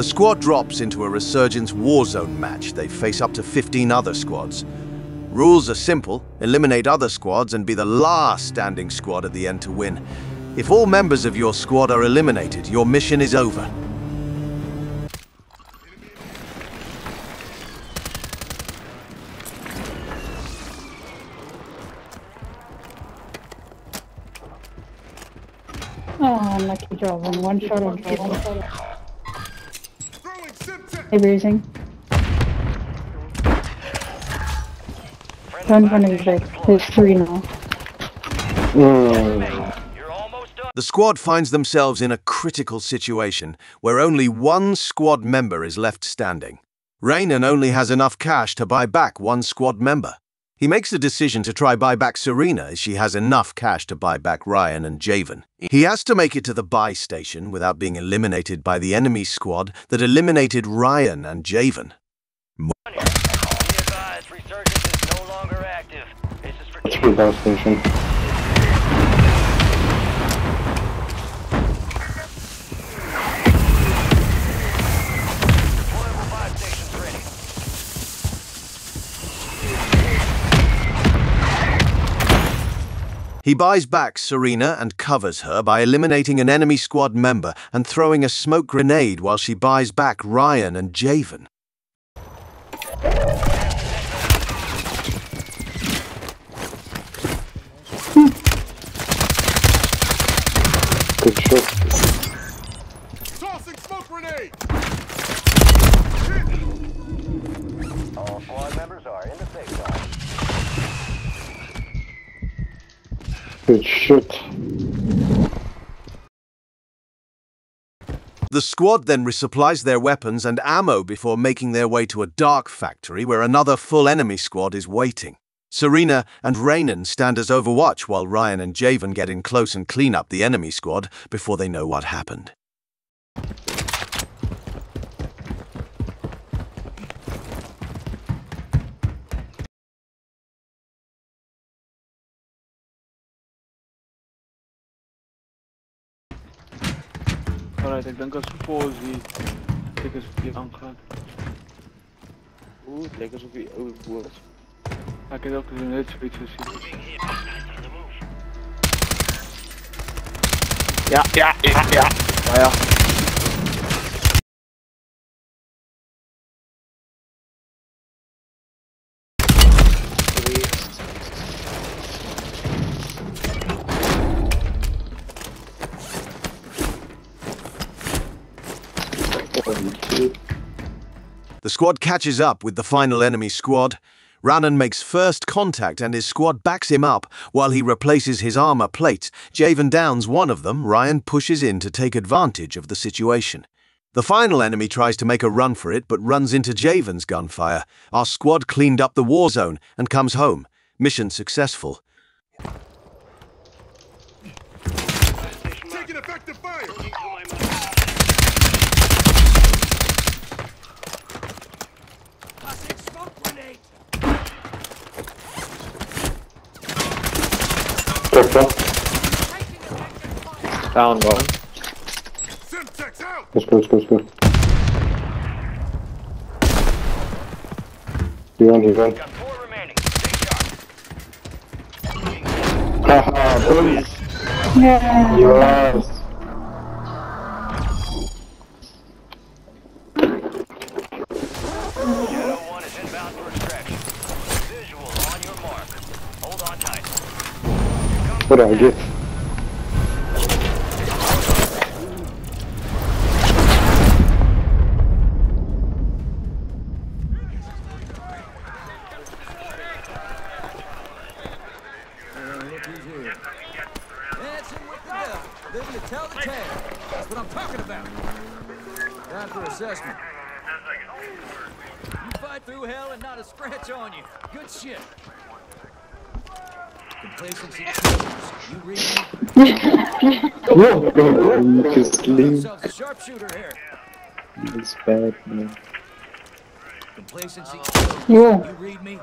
The squad drops into a Resurgence Warzone match. They face up to 15 other squads. Rules are simple eliminate other squads and be the last standing squad at the end to win. If all members of your squad are eliminated, your mission is over. Oh, unlucky job. One shot on. There's three now. The squad finds themselves in a critical situation where only one squad member is left standing. Raynon only has enough cash to buy back one squad member. He makes the decision to try buy back Serena as she has enough cash to buy back Ryan and Javen. He has to make it to the buy station without being eliminated by the enemy squad that eliminated Ryan and Javen. Be advised, resurgence is no longer active. This is for Let's buy station. He buys back Serena and covers her by eliminating an enemy squad member and throwing a smoke grenade while she buys back Ryan and Javen. Good shot. Tossing smoke grenade! Oh, All squad members Shot. The squad then resupplies their weapons and ammo before making their way to a dark factory where another full enemy squad is waiting. Serena and Raynon stand as overwatch while Ryan and Javen get in close and clean up the enemy squad before they know what happened. Alright, ik denk als ik voor zie, denk alsof hij aangaat. Oeh, het lijkt alsof hij overboord. Hij kan ook een hutspits zien. Ja, ja, ja, ja. Maar ja. Ja. The squad catches up with the final enemy squad. Rannan makes first contact and his squad backs him up while he replaces his armor plates. Javen downs one of them. Ryan pushes in to take advantage of the situation. The final enemy tries to make a run for it but runs into Javen's gunfire. Our squad cleaned up the war zone and comes home. Mission successful. Taking effective fire! Purple. Down one. Let's go, let's go, let's go. You on, he's on. Got four remaining. Stay sharp. Haha, boys. Yeah. Yes. About. Time for assessment. You fight through hell and not a scratch on you. Good shit. Complacency kills. You read me? Whoa, go, just leave. Yourself a sharpshooter here. It's bad, man. Complacency kills. Yeah. You read me?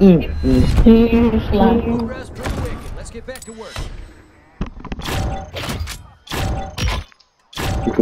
Mm, mm. He's like, No rest for the wicked. Let's get back to work.